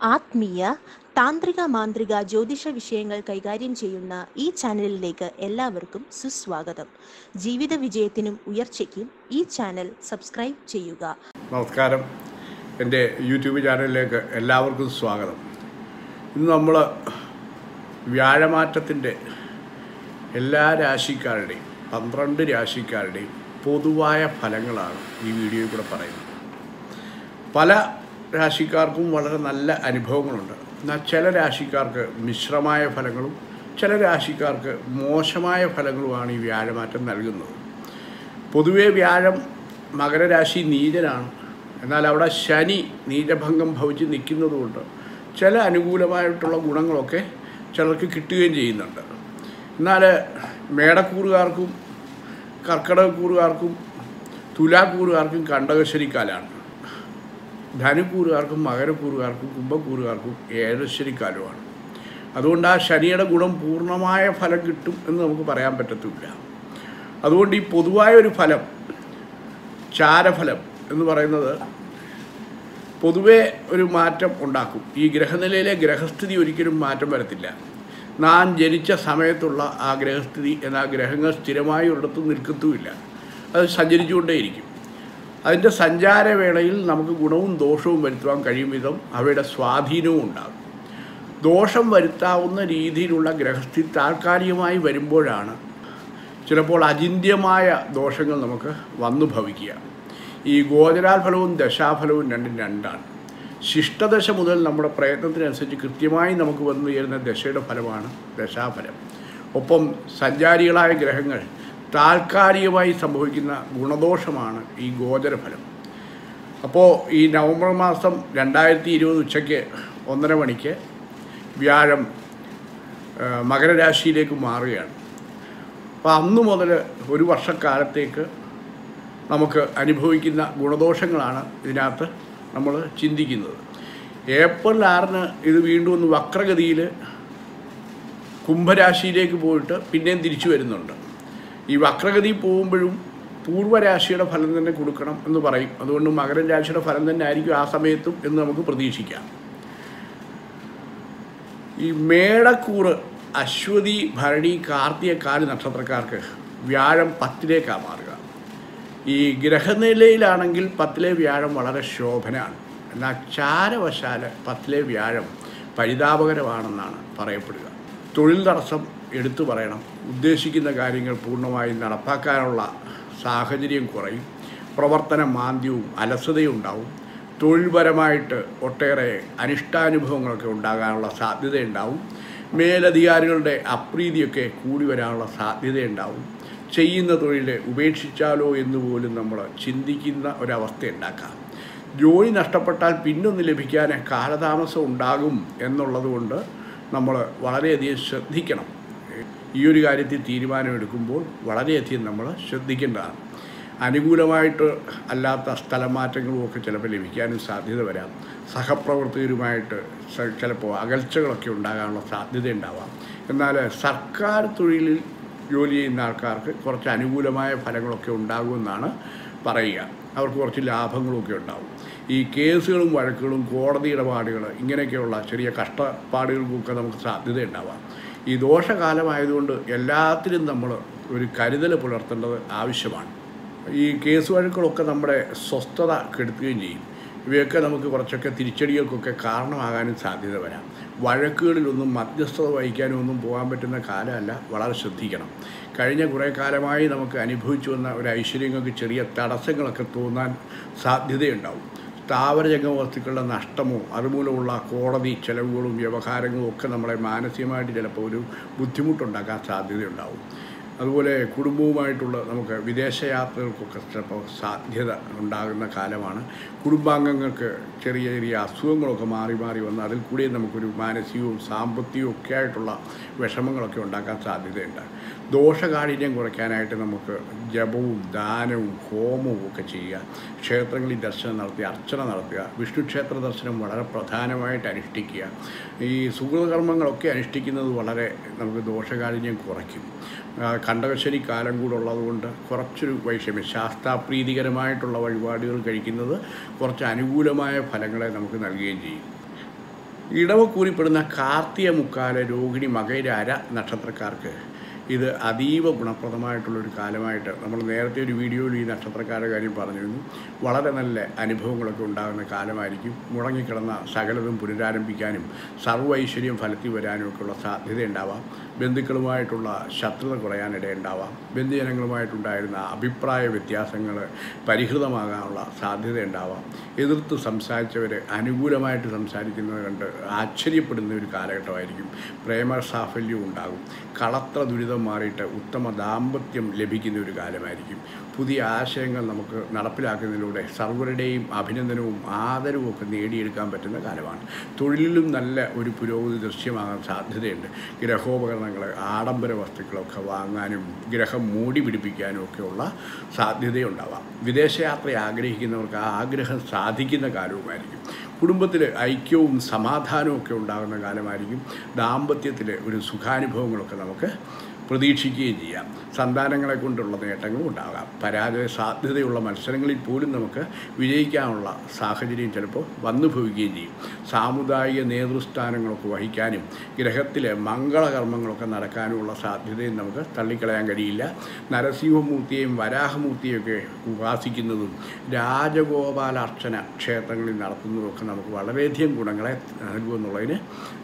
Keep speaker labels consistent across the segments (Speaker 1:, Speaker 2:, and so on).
Speaker 1: ആത്മീയ താന്ത്രിക മാന്ത്രിക ജ്യോതിഷ വിഷയങ്ങൾ കൈകാര്യം ചെയ്യുന്ന ഈ ചാനലിലേക്ക് എല്ലാവർക്കും സുസ്വാഗതം. ജീവിത വിജയത്തിനും ഉയർച്ചയ്ക്കും ഈ ചാനൽ സബ്സ്ക്രൈബ് ചെയ്യുക.
Speaker 2: നമസ്കാരം. എന്റെ യൂട്യൂബ് ചാനലിലേക്ക് എല്ലാവർക്കും സ്വാഗതം. ഇന്ന് നമ്മൾ വ്യാഴമാറ്റത്തിന്റെ എല്ലാ രാശിക്കാരുടെയും പന്ത്രണ്ട് രാശിക്കാരുടെയും പൊതുവായ ഫലങ്ങളാണ് ഈ വീഡിയോയിൽ കൂടെ പറയുന്നത്. പല രാശിക്കാർക്കും വളരെ നല്ല അനുഭവങ്ങളുണ്ട്. എന്നാൽ ചില രാശിക്കാർക്ക് മിശ്രമായ ഫലങ്ങളും ചില രാശിക്കാർക്ക് മോശമായ ഫലങ്ങളുമാണ് ഈ വ്യാഴമാറ്റം നൽകുന്നത്. പൊതുവേ വ്യാഴം മകരരാശി നീചനാണ്. എന്നാൽ അവിടെ ശനി നീചഭംഗം ഭവിച്ച് നിൽക്കുന്നതുകൊണ്ട് ചില അനുകൂലമായിട്ടുള്ള ഗുണങ്ങളൊക്കെ ചിലർക്ക് കിട്ടുകയും ചെയ്യുന്നുണ്ട്. എന്നാൽ മേടക്കൂറുകാർക്കും കർക്കിടകക്കൂറുകാർക്കും തുലാക്കൂറുകാർക്കും കണ്ടകശ്ശേരിക്കാലാണ് ധനുക്കൂറുകാർക്കും മകരക്കൂറുകാർക്കും കുംഭക്കൂറുകാർക്കും ഏഴശ്ശേരിക്കാലുമാണ് അതുകൊണ്ട് ആ ശനിയുടെ ഗുണം പൂർണമായ ഫലം കിട്ടും എന്ന് നമുക്ക് പറയാൻ പറ്റത്തില്ല. അതുകൊണ്ട് ഈ പൊതുവായ ഒരു ഫലം ചാരഫലം എന്ന് പറയുന്നത് പൊതുവെ ഒരു മാറ്റം ഉണ്ടാക്കും. ഈ ഗ്രഹനിലയിലെ ഗ്രഹസ്ഥിതി ഒരിക്കലും മാറ്റം വരത്തില്ല. നാം ജനിച്ച സമയത്തുള്ള ആ ഗ്രഹസ്ഥിതി എന്നാൽ ഗ്രഹങ്ങൾ സ്ഥിരമായി ഒരിടത്തും നിൽക്കത്തുമില്ല. അത് സഞ്ചരിച്ചുകൊണ്ടേയിരിക്കും. അതിന്റെ സഞ്ചാരവേളയിൽ നമുക്ക് ഗുണവും ദോഷവും വരുത്തുവാൻ കഴിയും വിധം അവയുടെ സ്വാധീനവും ഉണ്ടാകും. ദോഷം വരുത്താവുന്ന രീതിയിലുള്ള ഗ്രഹസ്ഥി താൽക്കാലികമായി വരുമ്പോഴാണ് ചിലപ്പോൾ അചിന്ത്യമായ ദോഷങ്ങൾ നമുക്ക് വന്നു ഭവിക്കുക. ഈ ഗോചരാഫലവും ദശാഫലവും രണ്ടും രണ്ടാണ്. ശിഷ്ടദശ മുതൽ നമ്മുടെ പ്രയത്നത്തിനനുസരിച്ച് കൃത്യമായി നമുക്ക് വന്നു ചേരുന്ന ദശയുടെ ഫലമാണ് ദശാഫലം. ഒപ്പം സഞ്ചാരികളായ ഗ്രഹങ്ങൾ താൽക്കാലികമായി സംഭവിക്കുന്ന ഗുണദോഷമാണ് ഈ ഗോചരഫലം. അപ്പോൾ ഈ നവംബർ മാസം രണ്ടായിരത്തി ഇരുപത് ഉച്ചയ്ക്ക് ഒന്നര മണിക്ക് വ്യാഴം മകരരാശിയിലേക്ക് മാറുകയാണ്. അപ്പോൾ അന്ന് മുതൽ ഒരു വർഷക്കാലത്തേക്ക് നമുക്ക് അനുഭവിക്കുന്ന ഗുണദോഷങ്ങളാണ് ഇതിനകത്ത് നമ്മൾ ചിന്തിക്കുന്നത്. ഏപ്രിൽ ആറിന് ഇത് വീണ്ടും ഒന്ന് വക്രഗതിയിൽ കുംഭരാശിയിലേക്ക് പോയിട്ട് പിന്നെയും തിരിച്ചു വരുന്നുണ്ട്. ഈ വക്രഗതി പോകുമ്പോഴും പൂർവരാശിയുടെ ഫലം തന്നെ കൊടുക്കണം എന്ന് പറയും. അതുകൊണ്ട് മകരൻ രാശിയുടെ ഫലം തന്നെ ആയിരിക്കും ആ സമയത്തും എന്ന് നമുക്ക് പ്രതീക്ഷിക്കാം. ഈ മേടക്കൂറ് അശ്വതി ഭരണി കാർത്തിക കാൽ നക്ഷത്രക്കാർക്ക് വ്യാഴം പത്തിലേക്കാണ് മാറുക. ഈ ഗ്രഹനിലയിലാണെങ്കിൽ പത്തിലെ വ്യാഴം വളരെ ശോഭനാണ് എന്നാൽ ചാരവശാൽ പത്തിലെ വ്യാഴം പരിതാപകരമാണെന്നാണ് പറയപ്പെടുക. തൊഴിൽ തടസ്സം എടുത്തു പറയണം. ഉദ്ദേശിക്കുന്ന കാര്യങ്ങൾ പൂർണമായും നടപ്പാക്കാനുള്ള സാഹചര്യം കുറയും. പ്രവർത്തന മാന്ദ്യവും അലസതയും ഉണ്ടാവും. തൊഴിൽപരമായിട്ട് ഒട്ടേറെ അനിഷ്ടാനുഭവങ്ങളൊക്കെ ഉണ്ടാകാനുള്ള സാധ്യതയുണ്ടാവും. മേലധികാരികളുടെ അപ്രീതിയൊക്കെ കൂടി വരാനുള്ള സാധ്യതയുണ്ടാവും. ചെയ്യുന്ന തൊഴിൽ ഉപേക്ഷിച്ചാലോ എന്ന് പോലും നമ്മൾ ചിന്തിക്കുന്ന ഒരവസ്ഥ ഉണ്ടാക്കാം. ജോലി നഷ്ടപ്പെട്ടാൽ പിന്നൊന്ന് ലഭിക്കാൻ കാലതാമസം ഉണ്ടാകും എന്നുള്ളതുകൊണ്ട് നമ്മൾ വളരെയധികം ശ്രദ്ധിക്കണം. ഈ ഒരു കാര്യത്തിൽ തീരുമാനമെടുക്കുമ്പോൾ വളരെയധികം നമ്മൾ ശ്രദ്ധിക്കേണ്ടതാണ്. അനുകൂലമായിട്ട് അല്ലാത്ത സ്ഥലമാറ്റങ്ങളും ഒക്കെ ചിലപ്പോൾ ലഭിക്കാനും സാധ്യത വരാം. സഹപ്രവർത്തകരുമായിട്ട് ചിലപ്പോൾ അകൽച്ചകളൊക്കെ ഉണ്ടാകാനുള്ള സാധ്യത ഉണ്ടാവാം. എന്നാൽ സർക്കാർ തൊഴിലിൽ ജോലി ചെയ്യുന്ന ആൾക്കാർക്ക് കുറച്ച് അനുകൂലമായ ഫലങ്ങളൊക്കെ ഉണ്ടാകുമെന്നാണ് പറയുക. അവർക്ക് കുറച്ച് ലാഭങ്ങളൊക്കെ ഉണ്ടാവും. ഈ കേസുകളും വഴക്കുകളും കോടതി ഇടപാടുകൾ ഇങ്ങനെയൊക്കെയുള്ള ചെറിയ കഷ്ടപ്പാടുകൾക്കൊക്കെ നമുക്ക് സാധ്യത ഉണ്ടാവാം. ഈ ദോഷകാലമായതുകൊണ്ട് എല്ലാത്തിലും നമ്മൾ ഒരു കരുതൽ പുലർത്തേണ്ടത് ആവശ്യമാണ്. ഈ കേസ് വഴക്കുകളൊക്കെ നമ്മുടെ സ്വസ്ഥത കെടുത്തുകയും ചെയ്യും. ഇവയൊക്കെ നമുക്ക് കുറച്ചൊക്കെ തിരിച്ചടികൾക്കൊക്കെ കാരണമാകാനും സാധ്യത വരാം. വഴക്കുകളിലൊന്നും മധ്യസ്ഥത വഹിക്കാനും ഒന്നും പോകാൻ പറ്റുന്ന കാലമല്ല. വളരെ ശ്രദ്ധിക്കണം. കഴിഞ്ഞ കുറേ കാലമായി നമുക്ക് അനുഭവിച്ചു വന്ന ഒരു ഐശ്വര്യങ്ങൾക്ക് ചെറിയ തടസ്സങ്ങളൊക്കെ തോന്നാൻ സാധ്യതയുണ്ടാവും. സ്ഥാവരജംഗമ വസ്തുക്കളുടെ നഷ്ടമോ അതുമൂലമുള്ള കോടതി ചെലവുകളും വ്യവഹാരങ്ങളും ഒക്കെ നമ്മളെ മാനസികമായിട്ട് ചിലപ്പോൾ ഒരു ബുദ്ധിമുട്ടുണ്ടാക്കാൻ സാധ്യതയുണ്ടാവും. അതുപോലെ കുടുംബവുമായിട്ടുള്ള നമുക്ക് വിദേശയാത്രകൾക്കൊക്കെ ചിലപ്പോൾ സാധ്യത ഉണ്ടാകുന്ന കാലമാണ്. കുടുംബാംഗങ്ങൾക്ക് ചെറിയ ചെറിയ അസുഖങ്ങളൊക്കെ മാറി മാറി വന്ന് അതിൽ കൂടി നമുക്കൊരു മാനസികവും സാമ്പത്തികവും ഒക്കെ ആയിട്ടുള്ള വിഷമങ്ങളൊക്കെ ഉണ്ടാക്കാൻ സാധ്യതയുണ്ട്. ദോഷകാഠിന്യം കുറയ്ക്കാനായിട്ട് നമുക്ക് ജപവും ദാനവും ഹോമവും ഒക്കെ ചെയ്യുക. ക്ഷേത്രങ്ങളിൽ ദർശനം നടത്തി അർച്ചന നടത്തുക. വിഷ്ണു ക്ഷേത്ര ദർശനം വളരെ പ്രധാനമായിട്ട് അനുഷ്ഠിക്കുക. ഈ സുഹൃതകർമ്മങ്ങളൊക്കെ അനുഷ്ഠിക്കുന്നത് വളരെ നമുക്ക് ദോഷകാഠിന്യം കുറയ്ക്കും. കണ്ടകശ്ശേരി കാലം കൂടെ ഉള്ളതുകൊണ്ട് കുറച്ചൊരു വൈഷമ്യം ശാസ്താപ്രീതികരമായിട്ടുള്ള വഴിപാടുകൾ കഴിക്കുന്നത് കുറച്ച് അനുകൂലമായ ഫലങ്ങളെ നമുക്ക് നൽകുകയും ചെയ്യും. ഇടവക്കൂറിപ്പെടുന്ന കാർത്തിക മുക്കാല രോഹിണി മകൈരാര നക്ഷത്രക്കാർക്ക് ഇത് അതീവ ഗുണപ്രദമായിട്ടുള്ളൊരു കാലമായിട്ട് നമ്മൾ നേരത്തെ ഒരു വീഡിയോയിൽ ഈ നക്ഷത്രക്കാരുടെ കാര്യം പറഞ്ഞിരുന്നു. വളരെ നല്ല അനുഭവങ്ങളൊക്കെ ഉണ്ടാകുന്ന കാലമായിരിക്കും. മുടങ്ങിക്കിടന്ന സകലതും പുനരാരംഭിക്കാനും സർവ ഫലത്തിൽ വരാനും ഒക്കെയുള്ള സാധ്യത ഉണ്ടാവാം. ബന്ധുക്കളുമായിട്ടുള്ള ശത്രുത കുറയാനിടയുണ്ടാവാം ബന്ധുജനങ്ങളുമായിട്ടുണ്ടായിരുന്ന അഭിപ്രായ വ്യത്യാസങ്ങൾ പരിഹൃതമാകാനുള്ള സാധ്യത ഉണ്ടാവാം. എതിർത്ത് സംസാരിച്ചവർ അനുകൂലമായിട്ട് സംസാരിക്കുന്നത് കണ്ട് ആശ്ചര്യപ്പെടുന്ന ഒരു കാലഘട്ടമായിരിക്കും. പ്രേമ സാഫല്യവും ഉണ്ടാകും. കളത്ര ദുരിതം മാറിയിട്ട് ഉത്തമ ദാമ്പത്യം ലഭിക്കുന്ന ഒരു കാലമായിരിക്കും. പുതിയ ആശയങ്ങൾ നമുക്ക് നടപ്പിലാക്കുന്നതിലൂടെ സർവരുടെയും അഭിനന്ദനവും ആദരവും ഒക്കെ നേടിയെടുക്കാൻ പറ്റുന്ന കാലമാണ്. തൊഴിലിലും നല്ല ഒരു പുരോഗതി ദൃശ്യമാകാൻ സാധ്യതയുണ്ട്. ഗ്രഹോപകരണങ്ങൾ ആഡംബര വസ്തുക്കളൊക്കെ വാങ്ങാനും ഗ്രഹം മൂടി പിടിപ്പിക്കാനും ഒക്കെയുള്ള സാധ്യതയുണ്ടാവാം. വിദേശയാത്ര ആഗ്രഹിക്കുന്നവർക്ക് ആ ആഗ്രഹം സാധിക്കുന്ന കാലവുമായിരിക്കും. കുടുംബത്തിൽ ഐക്യവും സമാധാനവും ഒക്കെ ഉണ്ടാകുന്ന കാലമായിരിക്കും. ദാമ്പത്യത്തിൽ ഒരു സുഖാനുഭവങ്ങളൊക്കെ നമുക്ക് പ്രതീക്ഷിക്കുകയും ചെയ്യാം സന്താനങ്ങളെ കൊണ്ടുള്ള നേട്ടങ്ങളും ഉണ്ടാകാം. പരാജയ സാധ്യതയുള്ള മത്സരങ്ങളിൽ പോലും നമുക്ക് വിജയിക്കാനുള്ള സാഹചര്യം ചിലപ്പോൾ വന്നു ഭവിക്കുകയും ചെയ്യും. സാമുദായിക നേതൃസ്ഥാനങ്ങളൊക്കെ വഹിക്കാനും ഗ്രഹത്തിലെ മംഗളകർമ്മങ്ങളൊക്കെ നടക്കാനുമുള്ള സാധ്യതയും നമുക്ക് തള്ളിക്കളയാൻ കഴിയില്ല. നരസിംഹമൂർത്തിയെയും വരാഹമൂർത്തിയൊക്കെ ഉപാസിക്കുന്നതും രാജഗോപാലാർച്ചന ക്ഷേത്രങ്ങളിൽ നടത്തുന്നതുമൊക്കെ നമുക്ക് വളരെയധികം ഗുണങ്ങളെ നൽകുമെന്നുള്ളതിന്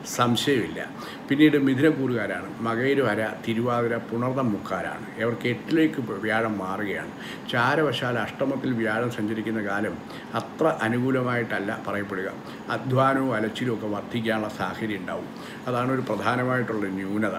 Speaker 2: സംശയമില്ല. പിന്നീട് മിഥുനക്കൂറുകാരാണ്. മകയിരവര തിരുവാതിര പുണർതം മുക്കാരാണ്. ഇവർക്ക് എട്ടിലേക്ക് വ്യാഴം മാറുകയാണ്. ചാരവശാൽ അഷ്ടമത്തിൽ വ്യാഴം സഞ്ചരിക്കുന്ന കാലം അത്ര അനുകൂലമായിട്ടല്ല പറയപ്പെടുക. അധ്വാനവും അലച്ചിലും ഒക്കെ വർദ്ധിക്കാനുള്ള സാഹചര്യം ഉണ്ടാവും. അതാണ് ഒരു പ്രധാനമായിട്ടുള്ള ന്യൂനത.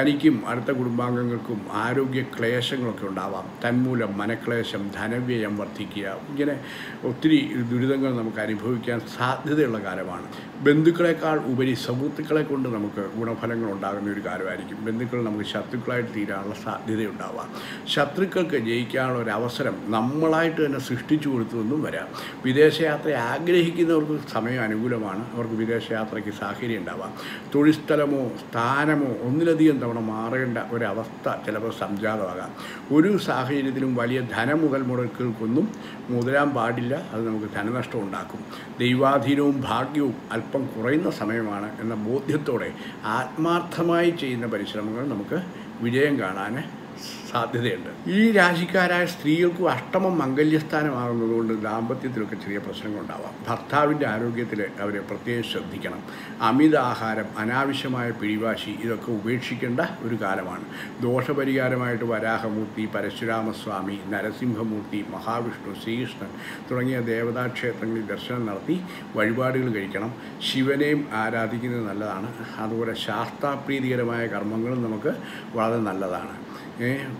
Speaker 2: തനിക്കും അടുത്ത കുടുംബാംഗങ്ങൾക്കും ആരോഗ്യ ക്ലേശങ്ങളൊക്കെ ഉണ്ടാവാം. തന്മൂലം മനക്ലേശം ധനവ്യയം വർദ്ധിക്കുക ഇങ്ങനെ ഒത്തിരി ദുരിതങ്ങൾ നമുക്ക് അനുഭവിക്കാൻ സാധ്യതയുള്ള കാലമാണ്. ബന്ധുക്കളെക്കാൾ ഉപരി സുഹൃത്തുക്കളെ കൊണ്ട് നമുക്ക് ഗുണഫലങ്ങൾ ഉണ്ടാകുന്ന ഒരു കാലമായിരിക്കും. ബന്ധുക്കൾ നമുക്ക് ശത്രുക്കളായിട്ട് തീരാനുള്ള സാധ്യതയുണ്ടാവാം. ശത്രുക്കൾക്ക് ജയിക്കാനുള്ള ഒരു അവസരം നമ്മളായിട്ട് തന്നെ സൃഷ്ടിച്ചു കൊടുത്തുവെന്നും വരാം. വിദേശയാത്ര ആഗ്രഹിക്കുന്നവർക്ക് സമയം അനുകൂലമാണ്. അവർക്ക് വിദേശയാത്രയ്ക്ക് സാഹചര്യം ഉണ്ടാവാം. തൊഴിൽസ്ഥലമോ സ്ഥാനമോ ഒന്നിലധികം തവണ മാറേണ്ട ഒരവസ്ഥ ചിലപ്പോൾ സംജാതമാകാം. ഒരു സാഹചര്യത്തിലും വലിയ ധനമുതൽ മുടക്കുകൾക്കൊന്നും മുതലാൻ പാടില്ല. അത് നമുക്ക് ധനനഷ്ടം ഉണ്ടാക്കും. ദൈവാധീനവും ഭാഗ്യവും അല്പം കുറയുന്ന സമയമാണ് എന്ന ബോധ്യത്തോടെ ആത്മാർത്ഥമായി ചെയ്യുന്ന പരിശ്രമങ്ങൾ നമുക്ക് വിജയം കാണാൻ സാധ്യതയുണ്ട്. ഈ രാശിക്കാരായ സ്ത്രീകൾക്കും അഷ്ടമം മംഗല്യസ്ഥാനമാകുന്നതുകൊണ്ട് ദാമ്പത്യത്തിലൊക്കെ ചെറിയ പ്രശ്നങ്ങളുണ്ടാവാം. ഭർത്താവിന്റെ ആരോഗ്യത്തിൽ അവരെ പ്രത്യേകം ശ്രദ്ധിക്കണം. അമിത ആഹാരം അനാവശ്യമായ പിഴിവാശി ഇതൊക്കെ ഉപേക്ഷിക്കേണ്ട ഒരു കാലമാണ്. ദോഷപരിഹാരമായിട്ട് വരാഹമൂർത്തി പരശുരാമസ്വാമി നരസിംഹമൂർത്തി മഹാവിഷ്ണു ശ്രീകൃഷ്ണൻ തുടങ്ങിയ ദേവതാക്ഷേത്രങ്ങളിൽ ദർശനം നടത്തി വഴിപാടുകൾ കഴിക്കണം. ശിവനെയും ആരാധിക്കുന്നത് നല്ലതാണ്. അതുപോലെ ശാസ്ത്രാപ്രീതികരമായ കർമ്മങ്ങളും നമുക്ക് വളരെ നല്ലതാണ്.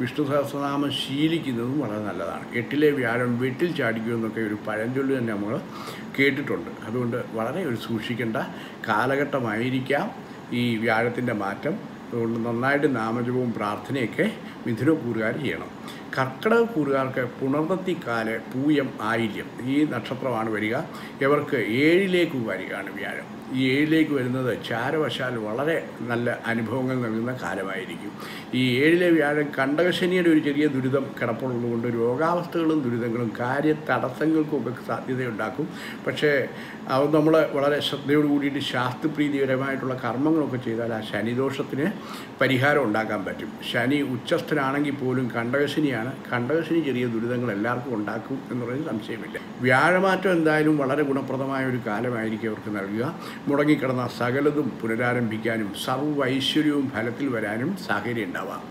Speaker 2: വിഷ്ണു സഹസ്രനാമം ശീലിക്കുന്നതും വളരെ നല്ലതാണ്. എട്ടിലെ വ്യാഴം വീട്ടിൽ ചാടിക്കുമെന്നൊക്കെ ഒരു പഴഞ്ചൊല്ലി തന്നെ നമ്മൾ കേട്ടിട്ടുണ്ട്. അതുകൊണ്ട് വളരെ ഒരു സൂക്ഷിക്കേണ്ട കാലഘട്ടമായിരിക്കാം ഈ വ്യാഴത്തിന്റെ മാറ്റം. അതുകൊണ്ട് നന്നായിട്ട് നാമജപവും പ്രാർത്ഥനയൊക്കെ മിഥുന കൂറുകാർ ചെയ്യണം. കർക്കിടക കൂറുകാർക്ക് പുണർന്നത്തിക്കാൽ പൂയം ആയില്യം. ഈ നക്ഷത്രമാണ് വരിക. ഇവർക്ക് ഏഴിലേക്ക് വരികയാണ് വ്യാഴം. ഈ ഏഴിലേക്ക് വരുന്നത് ചാരവശാൽ വളരെ നല്ല അനുഭവങ്ങൾ നൽകുന്ന കാലമായിരിക്കും. ഈ ഏഴിലെ വ്യാഴം കണ്ടകശനിയുടെ ഒരു ചെറിയ ദുരിതം കിടപ്പുള്ളതുകൊണ്ട് രോഗാവസ്ഥകളും ദുരിതങ്ങളും കാര്യ തടസ്സങ്ങൾക്കും ഒക്കെ സാധ്യതയുണ്ടാക്കും. പക്ഷേ അവ നമ്മൾ വളരെ ശ്രദ്ധയോട് കൂടിയിട്ട് ശാസ്ത്രപ്രീതിപരമായിട്ടുള്ള കർമ്മങ്ങളൊക്കെ ചെയ്താൽ ആ ശനിദോഷത്തിന് പരിഹാരം ഉണ്ടാക്കാൻ പറ്റും. ശനി ഉച്ചസ്ഥനാണെങ്കിൽ പോലും കണ്ടകശനിയാണ്. കണ്ടകശനി ചെറിയ ദുരിതങ്ങൾ എല്ലാവർക്കും ഉണ്ടാക്കും പറയുന്നത് സംശയമില്ല. വ്യാഴമാറ്റം എന്തായാലും വളരെ ഗുണപ്രദമായ ഒരു കാലമായിരിക്കും അവർക്ക് നൽകുക. മുടങ്ങിക്കിടന്ന സകലതും പുനരാരംഭിക്കാനും സർവ ഐശ്വര്യവും ഫലത്തിൽ വരാനും സാഹചര്യം ഉണ്ടാവാം.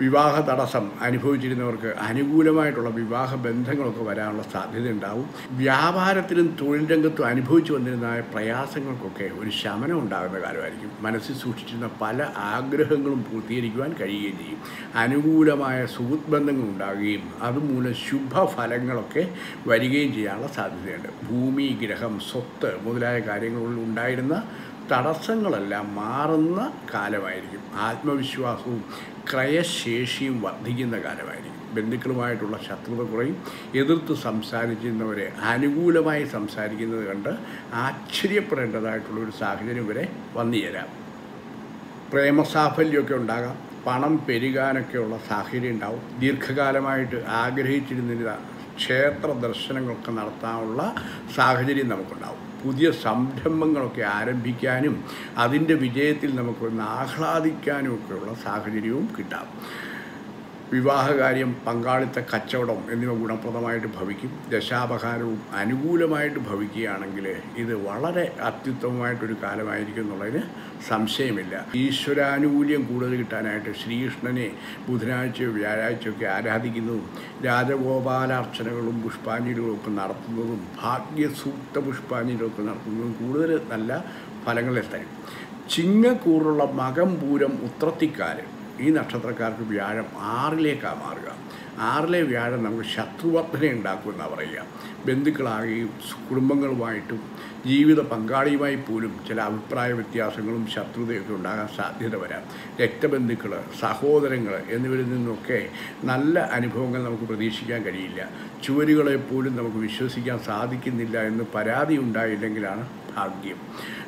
Speaker 2: വിവാഹ തടസ്സം അനുഭവിച്ചിരുന്നവർക്ക് അനുകൂലമായിട്ടുള്ള വിവാഹ ബന്ധങ്ങളൊക്കെ വരാനുള്ള സാധ്യത ഉണ്ടാവും വ്യാപാരത്തിലും തൊഴിൽ രംഗത്തും അനുഭവിച്ചു വന്നിരുന്ന പ്രയാസങ്ങൾക്കൊക്കെ ഒരു ശമനം ഉണ്ടാകുന്ന കാലമായിരിക്കും. മനസ്സിൽ സൂക്ഷിച്ചിരുന്ന പല ആഗ്രഹങ്ങളും പൂർത്തീകരിക്കുവാൻ കഴിയുകയും ചെയ്യും. അനുകൂലമായ സുഹൃത്ത് ബന്ധങ്ങൾ ഉണ്ടാകുകയും അതുമൂലം ശുഭഫലങ്ങളൊക്കെ വരികയും ചെയ്യാനുള്ള സാധ്യതയുണ്ട്. ഭൂമി ഗ്രഹം സ്വത്ത് മുതലായ കാര്യങ്ങളിൽ ഉണ്ടായിരുന്ന തടസ്സങ്ങളെല്ലാം മാറുന്ന കാലമായിരിക്കും. ആത്മവിശ്വാസവും ക്രയശേഷിയും വർദ്ധിക്കുന്ന കാലമായിരിക്കും. ബന്ധുക്കളുമായിട്ടുള്ള ശത്രുത കുറയും. എതിർത്ത് സംസാരിക്കുന്നവരെ അനുകൂലമായി സംസാരിക്കുന്നത് കണ്ട് ആശ്ചര്യപ്പെടേണ്ടതായിട്ടുള്ള ഒരു സാഹചര്യം വരെ വന്നു ചേരാം പ്രേമസാഫല്യമൊക്കെ ഉണ്ടാകാം. പണം പെരുകാനൊക്കെയുള്ള സാഹചര്യം ഉണ്ടാവും. ദീർഘകാലമായിട്ട് ആഗ്രഹിച്ചിരുന്നില്ല ക്ഷേത്ര ദർശനങ്ങളൊക്കെ നടത്താനുള്ള സാഹചര്യം നമുക്കുണ്ടാവും. പുതിയ സംരംഭങ്ങളൊക്കെ ആരംഭിക്കാനും അതിന്റെ വിജയത്തിൽ നമുക്കൊന്ന് ആഹ്ലാദിക്കാനും ഒക്കെയുള്ള സാഹചര്യവും കിട്ടാം. വിവാഹകാര്യം പങ്കാളിത്ത കച്ചവടം എന്നിവ ഗുണപ്രദമായിട്ട് ഭവിക്കും. ദശാപഹാരവും അനുകൂലമായിട്ട് ഭവിക്കുകയാണെങ്കിൽ ഇത് വളരെ അത്യുത്തമമായിട്ടൊരു കാലമായിരിക്കും എന്നുള്ളതിന് സംശയമില്ല. ഈശ്വരാനുകൂല്യം കൂടുതൽ കിട്ടാനായിട്ട് ശ്രീകൃഷ്ണനെ വ്യാഴാഴ്ചയോ ഒക്കെ ആരാധിക്കുന്നതും രാജഗോപാലാർച്ചനകളും പുഷ്പാഞ്ജലികളും ഒക്കെ നടത്തുന്നതും ഭാഗ്യസൂക്ത പുഷ്പാഞ്ജലികളും ഒക്കെ നടത്തുന്നതും കൂടുതൽ നല്ല ഫലങ്ങളെ തരും. ചിങ്ങക്കൂറുള്ള മകം പൂരം ഉത്രത്തിക്കാര് ഈ നക്ഷത്രക്കാർക്ക് വ്യാഴം ആറിലേക്കാണ് മാറുക. ആറിലെ വ്യാഴം നമുക്ക് ശത്രുവർദ്ധന ഉണ്ടാക്കുമെന്നാണ് പറയുക. ബന്ധുക്കളാകുകയും കുടുംബങ്ങളുമായിട്ടും ജീവിത പങ്കാളിയുമായി പോലും ചില അഭിപ്രായ വ്യത്യാസങ്ങളും ശത്രുതയൊക്കെ ഉണ്ടാകാൻ സാധ്യത വരാം. രക്തബന്ധുക്കൾ സഹോദരങ്ങൾ എന്നിവരിൽ നിന്നൊക്കെ നല്ല അനുഭവങ്ങൾ നമുക്ക് പ്രതീക്ഷിക്കാൻ കഴിയില്ല. ചുവരുകളെ പോലും നമുക്ക് വിശ്വസിക്കാൻ സാധിക്കുന്നില്ല എന്ന് പരാതി ഉണ്ടായില്ലെങ്കിലാണ് ഭാഗ്യം.